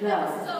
go.